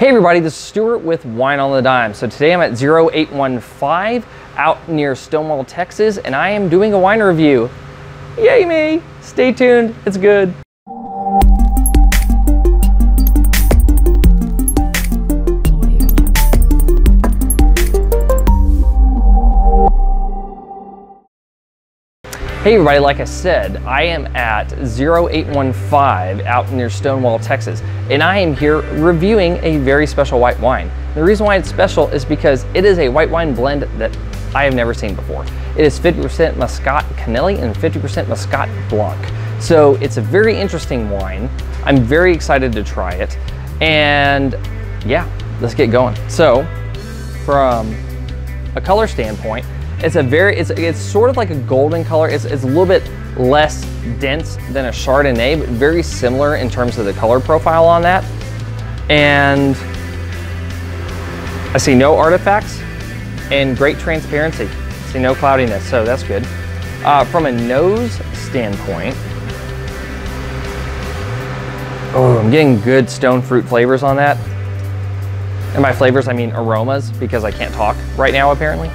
Hey everybody, this is Stuart with Wine on the Dime. So today I'm at 0815 out near Stonewall, Texas, and I am doing a wine review. Yay me! Stay tuned, it's good. Hey everybody, like I said, I am at 0815 out near Stonewall, Texas, and I am here reviewing a very special white wine. The reason why it's special is because it is a white wine blend that I have never seen before. It is 50% Muscat Canelli and 50% Muscat Blanc. So it's a very interesting wine. I'm very excited to try it. And yeah, let's get going. So from a color standpoint, it's a very, it's, it's sort of like a golden color. It's, it's a little bit less dense than a Chardonnay, but very similar in terms of the color profile on that. And I see no artifacts and great transparency. I see no cloudiness, so that's good. Uh, from a nose standpoint, oh, I'm getting good stone fruit flavors on that. And by flavors, I mean aromas because I can't talk right now, apparently.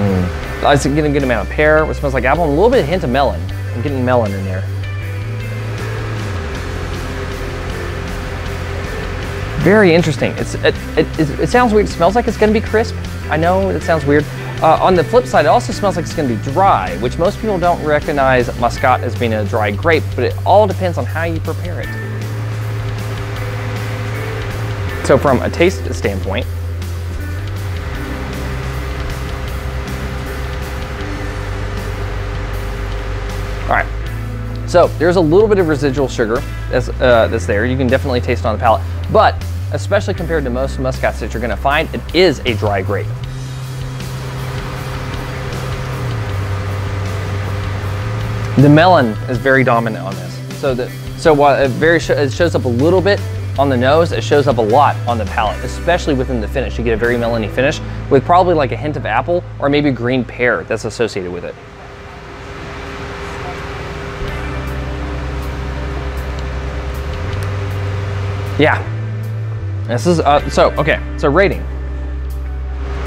Mm. I was getting a good amount of pear, which smells like apple, and a little bit of hint of melon. I'm getting melon in there. Very interesting. It's it, it, it, sounds weird. It smells like it's going to be crisp. I know it sounds weird. Uh, on the flip side, it also smells like it's going to be dry, which most people don't recognize Muscat as being a dry grape, but it all depends on how you prepare it. So from a taste standpoint, so there's a little bit of residual sugar that's, uh, that's there. You can definitely taste on the palate, but especially compared to most muscats that you're gonna find, it is a dry grape. The melon is very dominant on this. So the, so while it, very sh it shows up a little bit on the nose, it shows up a lot on the palate, especially within the finish. You get a very melony finish with probably like a hint of apple or maybe green pear that's associated with it. Yeah. This is, uh, so, okay, so rating.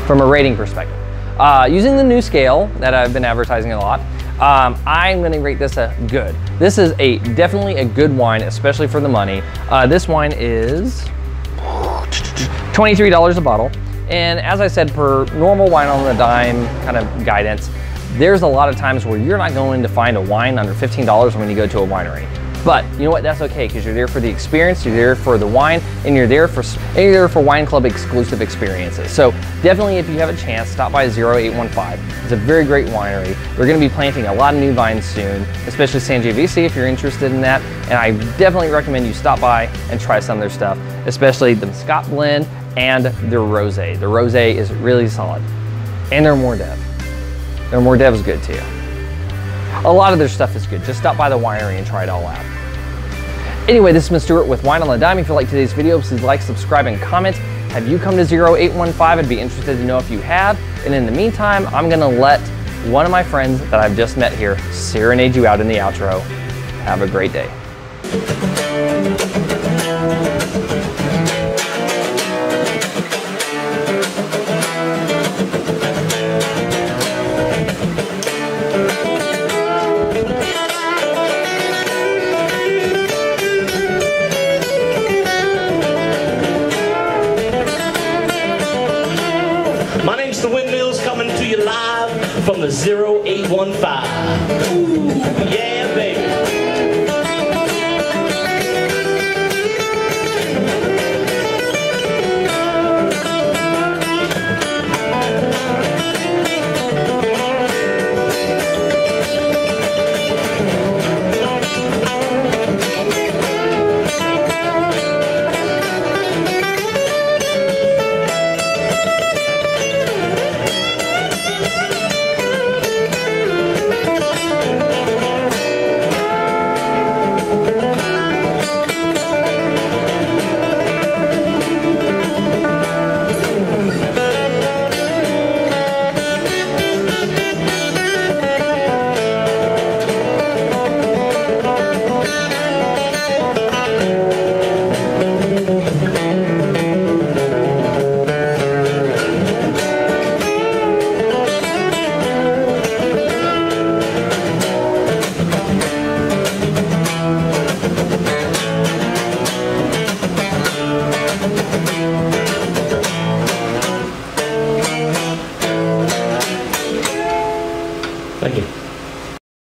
From a rating perspective. Uh, using the new scale that I've been advertising a lot, um, I'm gonna rate this a good. This is a definitely a good wine, especially for the money. Uh, this wine is $23 a bottle. And as I said, per normal wine on the dime kind of guidance, there's a lot of times where you're not going to find a wine under $15 when you go to a winery. But you know what? That's okay because you're there for the experience, you're there for the wine, and you're there for and you're there for wine club exclusive experiences. So definitely, if you have a chance, stop by 0815. It's a very great winery. We're going to be planting a lot of new vines soon, especially Sangiovese if you're interested in that. And I definitely recommend you stop by and try some of their stuff, especially the Scott blend and their rosé. The rosé is really solid, and their Mourvèdre. Their Mourvèdre is good too. A lot of their stuff is good. Just stop by the winery and try it all out. Anyway, this is Mr. Stuart with Wine on the Dime. If you like today's video, please like, subscribe, and comment. Have you come to 0815? I'd be interested to know if you have. And in the meantime, I'm gonna let one of my friends that I've just met here serenade you out in the outro. Have a great day. From the 0815. Ooh, yeah, baby.